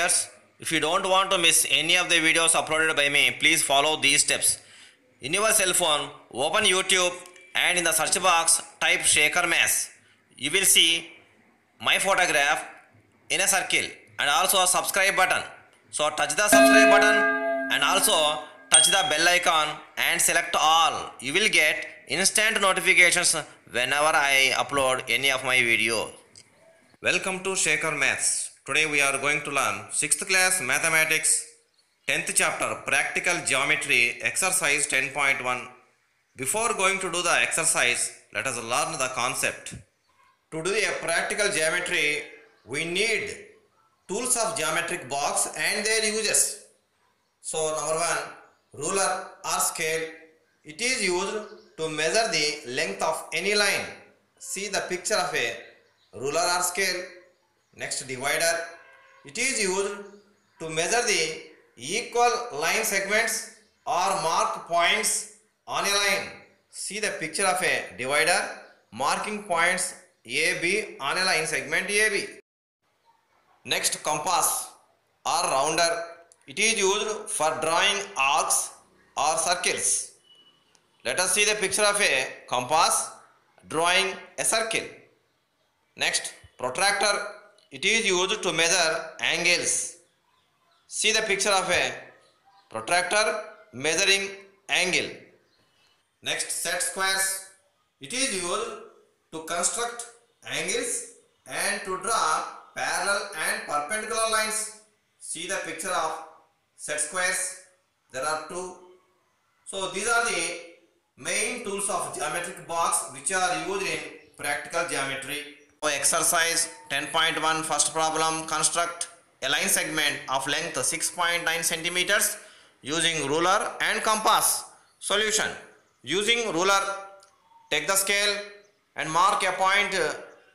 viewers. If you don't want to miss any of the videos uploaded by me, please follow these steps. In your cell phone, open YouTube and in the search box type Shaker Mass. You will see my photograph in a circle and also a subscribe button. So touch the subscribe button and also touch the bell icon and select all. You will get instant notifications whenever I upload any of my videos. Welcome to Shaker Maths. Today we are going to learn 6th class mathematics 10th chapter practical geometry exercise 10.1. Before going to do the exercise, let us learn the concept. To do a practical geometry, we need tools of geometric box and their uses. So number one, ruler or scale. It is used to measure the length of any line. See the picture of a ruler or scale. Next divider. It is used to measure the equal line segments or mark points on a line. See the picture of a divider marking points AB on a line segment AB. Next compass or rounder. It is used for drawing arcs or circles. Let us see the picture of a compass drawing a circle. Next protractor. It is used to measure angles. See the picture of a protractor measuring angle. Next set squares. It is used to construct angles and to draw parallel and perpendicular lines. See the picture of set squares. There are two. So these are the main tools of geometric box which are used in practical geometry. So exercise 10.1 first problem construct a line segment of length 6.9 centimeters using ruler and compass. Solution using ruler take the scale and mark a point uh,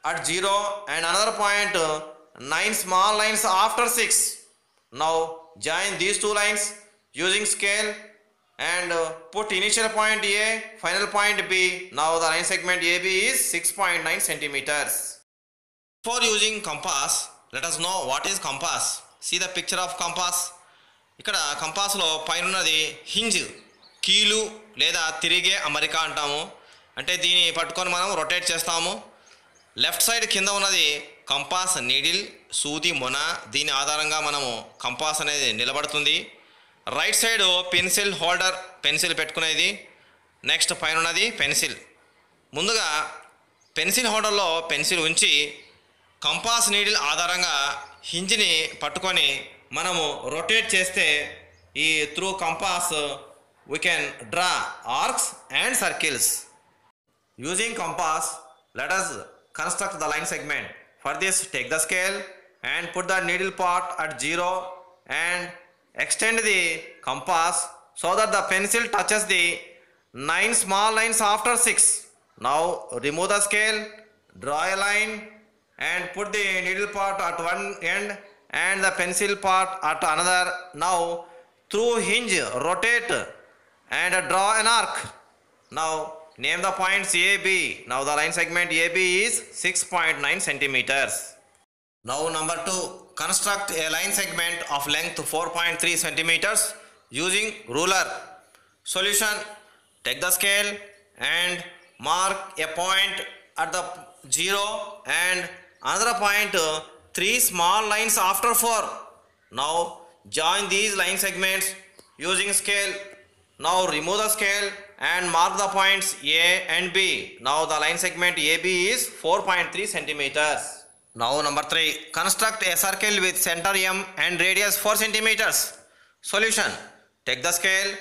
at 0 and another uh, 9 small lines after 6. Now join these two lines using scale and uh, put initial point A, final point B. Now the line segment AB is 6.9 centimeters. Before using compass, let us know what is compass. See the picture of compass. ఇక్కడ కంపాస్లో పైన ఉన్నది hinge కీలు లేదా తిరిగే అమరిక అంటాము. అంటే దీన్ని పట్టుకొని మనం రొటేట్ చేస్తాము. లెఫ్ట్ సైడ్ కింద ఉన్నది కంపాస్ నీడిల్ సూది మొన. దీని ఆధారంగా మనము కంపాస్ అనేది నిలబడుతుంది. Right side pencil holder pencil పెట్టుకునేది. నెక్స్ట్ పైన ఉన్నది పెన్సిల్ ముందుగా పెన్సిల్ హోల్డర్లో పెన్సిల్ ఉంచి కంపాస్ నీడిల్ ఆధారంగా హింజ్ని పట్టుకొని మనము రొటేట్ చేస్తే ఈ through compass we can draw arcs and circles using compass let us construct the line segment for this take the scale and put the needle part at zero and extend the compass so that the pencil touches the nine small lines after six now remove the scale draw a line and put the needle part at one end and the pencil part at another. Now through hinge, rotate and draw an arc. Now name the points AB. Now the line segment AB is 6.9 centimeters. Now number 2. Construct a line segment of length 4.3 centimeters using ruler. Solution. Take the scale and mark a point at the 0 and another uh, 3 small lines after 4. Now join these line segments using scale. Now remove the scale and mark the points A and B. Now the line segment AB is 4.3 centimeters. Now number 3. Construct a circle with center M and radius 4 centimeters. Solution. Take the scale,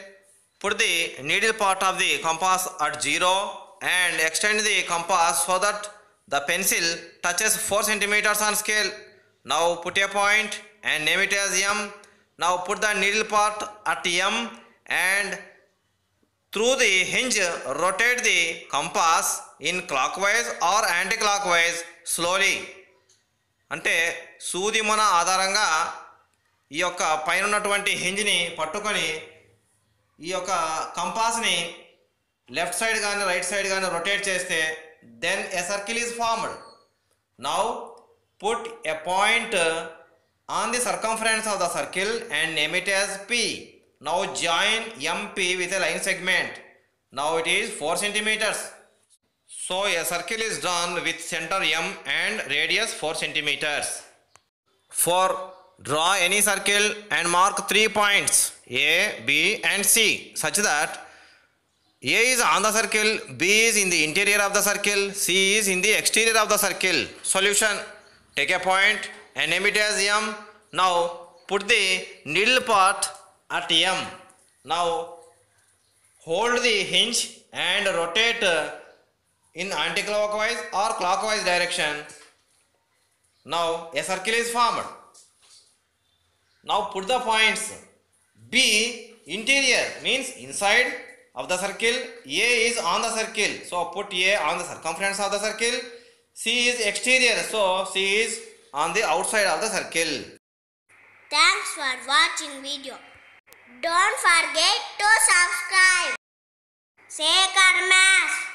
put the needle part of the compass at 0 and extend the compass so that the pencil touches 4 centimeters on scale. Now put a point and name it as M. Now put the needle part at M and through the hinge rotate the compass in clockwise or anti-clockwise slowly అంటే సూది మొన ఆధారంగా ఈ యొక్క పైన ఉన్నటువంటి హింజ్ని పట్టుకొని ఈ యొక్క కంపాస్ని లెఫ్ట్ సైడ్ కానీ రైట్ సైడ్ కానీ రొటేట్ చేస్తే then a circle is formed Now put a point uh, on the circumference of the circle and name it as P. Now join MP with a line segment. Now it is 4 centimeters. So a circle is drawn with center M and radius 4 centimeters. For draw any circle and mark three points A, B and C such that a is on the circle, B is in the interior of the circle, C is in the exterior of the circle. Solution Take a point and name it as M. Now put the needle part at M. Now hold the hinge and rotate in anti-clockwise or clockwise direction. Now a circle is formed. Now put the points B interior means inside of the circle. A is on the circle. So put A on the circumference of the circle. C is exterior. So C is on the outside of the circle. Thanks for watching video. Don't forget to subscribe. Sekhar Maths.